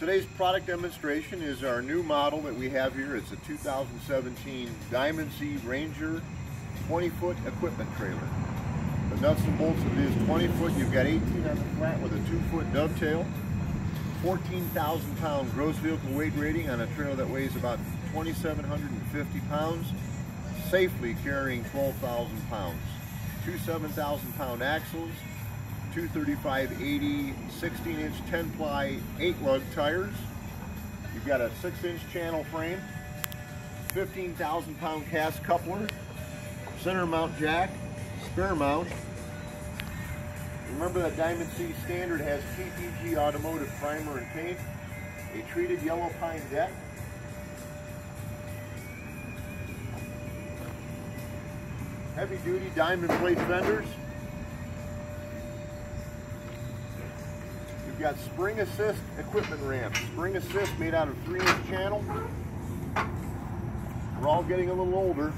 Today's product demonstration is our new model that we have here. It's a 2017 Diamond C Ranger 20 foot equipment trailer. The nuts and bolts of it is 20 foot. You've got 18 on the flat with a 2 foot dovetail. 14,000 pound gross vehicle weight rating on a trailer that weighs about 2,750 pounds, safely carrying 12,000 pounds. Two 7,000 pound axles, two 3580 16 inch 10 ply 8 lug tires. You've got a 6 inch channel frame, 15,000 pound cast coupler, center mount jack, spare mount. Remember that Diamond C standard has PPG automotive primer and paint, a treated yellow pine deck, heavy duty diamond plate fenders, got spring assist equipment ramps. Spring assist made out of three inch channel. We're all getting a little older.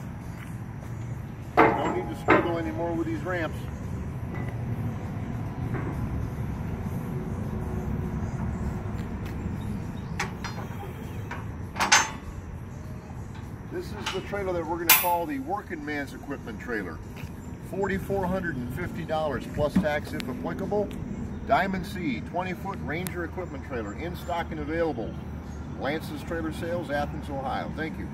Don't need to struggle anymore with these ramps. This is the trailer that we're going to call the working man's equipment trailer. $4,450 plus tax if applicable. Diamond C 20 foot Ranger equipment trailer in stock and available. Lance's Trailer Sales, Athens, Ohio. Thank you.